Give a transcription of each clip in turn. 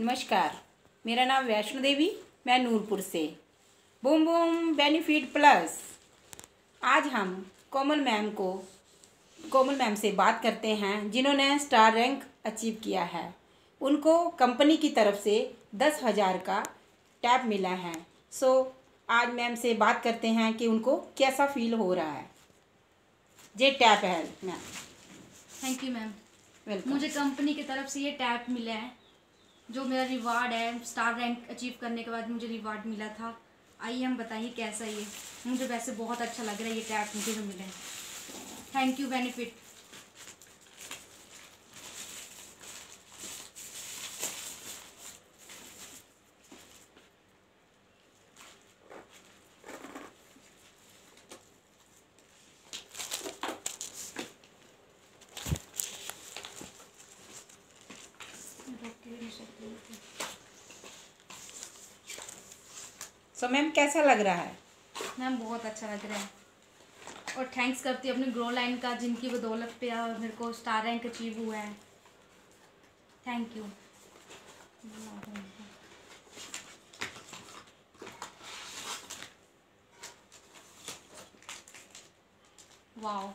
नमस्कार। मेरा नाम वैष्णो देवी मैं नूरपुर से। Boom boom benefit plus. आज हम कोमल मैम को कोमल मैम से बात करते हैं जिन्होंने स्टार रैंक अचीव किया है। उनको कंपनी की तरफ़ से दस हज़ार का टैब मिला है। सो आज मैम से बात करते हैं कि उनको कैसा फील हो रहा है। जे टैप है ma'am. Thank you ma'am welcome मुझे कंपनी की तरफ़ से ये टैप मिला है। जो मेरा रिवार्ड है स्टार रैंक अचीव करने के बाद मुझे रिवार्ड मिला था। आइए हम बताइए कैसा ये? मुझे वैसे बहुत अच्छा लग रहा है ये टैप मुझे जो मिले thank you benefit so ma'am कैसा लग रहा है? मैम बहुत अच्छा लग रहा है। और थैंक्स करती हूँ अपनी ग्रो लाइन का, जिनकी बदौलत पे और मेरे को स्टार रैंक अचीव हुआ है। Thank you wow,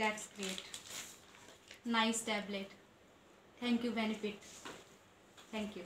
that's great. Nice tablet. Thank you, benefit. Thank you